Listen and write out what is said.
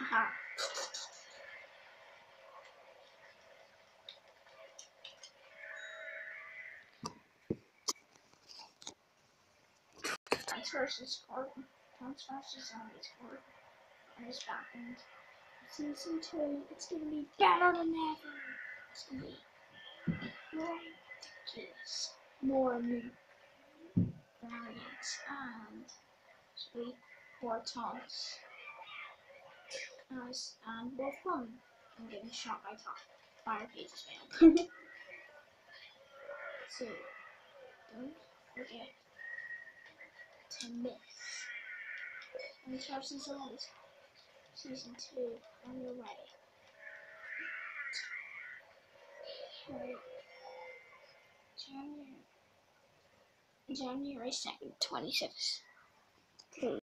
Aha. Vs. Garden. Plants vs. Zombies Garden. And his back end. Season 2, it's gonna be better than ever. It's gonna be more ridiculous. More new variants and sweet more taunts. Nice and more fun. I'm getting shot by top fire pages man. so don't forget to miss. And Chelsea Zombies season two on your way. January January second, twenty six.